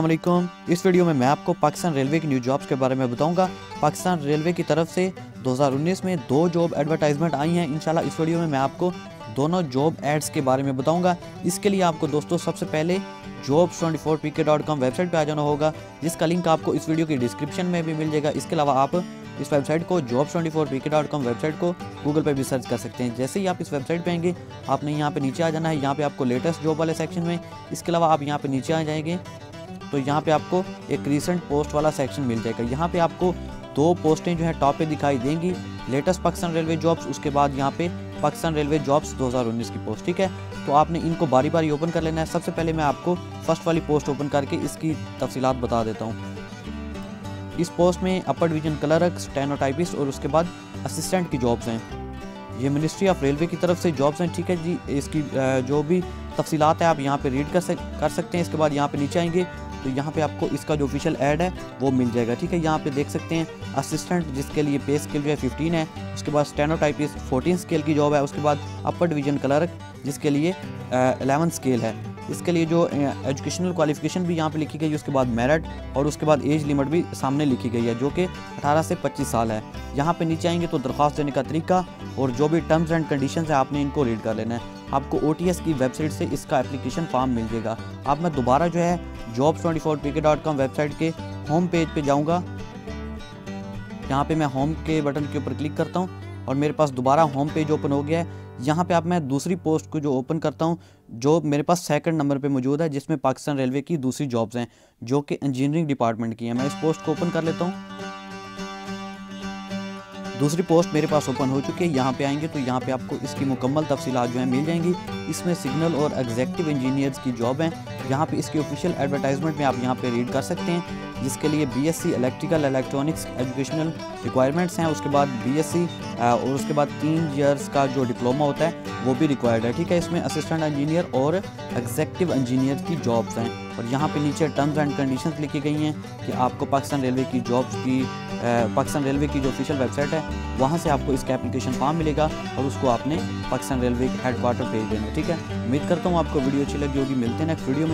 वालेकुम इस वीडियो में मैं आपको पाकिस्तान रेलवे की न्यू जॉब्स के बारे में बताऊँगा। पाकिस्तान रेलवे की तरफ़ से 2019 में दो जॉब एडवर्टाइजमेंट आई हैं। इंशाल्लाह इस वीडियो में मैं आपको दोनों जॉब एड्स के बारे में बताऊँगा। इसके लिए आपको दोस्तों सबसे पहले jobs twenty four dot com website पर आ जाना होगा, जिसका लिंक आपको इस वीडियो की डिस्क्रिप्शन में भी मिल जाएगा। इसके अलावा आप इस वेबसाइट को jobs twenty four dot com website को गूगल पर भी सर्च कर सकते हैं। जैसे ही आप इस वेबसाइट पे आएँगे, आपने यहाँ पे नीचे आ जाना है। यहाँ पे आपको लेटेस्ट जॉब वाले सेक्शन में, इसके अलावा आप यहाँ पे नीचे आ जाएँगे। तो यहाँ पे आपको एक रिसेंट पोस्ट वाला सेक्शन मिल जाएगा। यहाँ पे आपको दो पोस्टें जो है टॉप पे दिखाई देंगी। लेटेस्ट पाकिस्तान रेलवे जॉब्स उसके बाद यहाँ पे पाकिस्तान रेलवे जॉब्स 2019 की पोस्ट ठीक है? तो आपने इनको बारी बारी ओपन कर लेना है। सबसे पहले मैं आपको फ़र्स्ट वाली पोस्ट ओपन करके इसकी तफसीलात बता देता हूँ। इस पोस्ट में अपर डिवीज़न क्लर्क स्टेनोटाइपिस्ट और उसके बाद असिस्टेंट की जॉब्स हैं। ये मिनिस्ट्री ऑफ़ रेलवे की तरफ़ से जॉब्स हैं, ठीक है जी? इसकी जो भी तफसीत है आप यहाँ पे रीड कर सक, कर सकते हैं। इसके बाद यहाँ पे नीचे आएँगे। तो यहाँ पे आपको इसका जो ऑफिशियल ऐड है, वो मिल जाएगा, ठीक है? यहाँ पे देख सकते हैं असिस्टेंट जिसके लिए पे स्केल जो है फिफ्टीन है, उसके बाद स्टेनोटाइपिस्ट फोर्टीन स्केल की जॉब है, उसके बाद अपर डिवीज़न क्लर्क जिसके लिए एलेवन स्केल है। इसके लिए जो एजुकेशनल क्वालिफिकेशन भी यहाँ पे लिखी गई है, उसके बाद मेरिट और उसके बाद एज लिमिट भी सामने लिखी गई है, जो कि 18 से 25 साल है। यहाँ पे नीचे आएँगे तो दरख्वास्त देने का तरीका और जो भी टर्म्स एंड कंडीशंस है, आपने इनको रीड कर लेना है। आपको ओटीएस की वेबसाइट से इसका एप्लीकेशन फॉर्म मिल जाएगा। अब मैं दोबारा जो है जॉब्स ट्वेंटी वेबसाइट के होम पेज पर जाऊँगा। यहाँ पे मैं होम के बटन के ऊपर क्लिक करता हूँ। और मेरे पास दोबारा होम पेज ओपन हो गया है। यहाँ पे आप, मैं दूसरी पोस्ट को जो ओपन करता हूँ, जो मेरे पास सेकंड नंबर पे मौजूद है, जिसमें पाकिस्तान रेलवे की दूसरी जॉब्स हैं, जो कि इंजीनियरिंग डिपार्टमेंट की हैं। मैं इस पोस्ट को ओपन कर लेता हूँ। दूसरी पोस्ट मेरे पास ओपन हो चुकी है, यहाँ पे आएँगे तो यहाँ पे आपको इसकी मुकम्मल तफसीलात जो है मिल जाएँगी। इसमें सिग्नल और एग्जेक्टिव इंजीनियर्स की जॉब है। यहाँ पे इसकी ऑफिशियल एडवर्टाइजमेंट में आप यहाँ पे रीड कर सकते हैं, जिसके लिए BSc electrical electronics educational requirements हैं, उसके बाद बीएससी और उसके बाद तीन ईयर्स का जो डिप्लोमा होता है, वो भी रिक्वायर्ड है, ठीक है? इसमें असिस्टेंट इंजीनियर और एग्जेक्टिव इंजीनियर की जॉब्स हैं, और यहाँ पे नीचे टर्म्स एंड कंडीशंस लिखी गई हैं कि आपको पाकिस्तान रेलवे की जॉब्स की पाकिस्तान रेलवे की जो ऑफिशियल वेबसाइट है, वहाँ से आपको इसका एप्लीकेशन फॉर्म मिलेगा, और उसको आपने पाकिस्तान रेलवे के हेड क्वार्टर भेज देना, ठीक है? उम्मीद करता हूँ आपको वीडियो अच्छी लगी होगी, मिलते हैं नेक्स्ट वीडियो में।